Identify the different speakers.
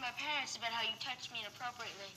Speaker 1: my parents about how you touched me inappropriately.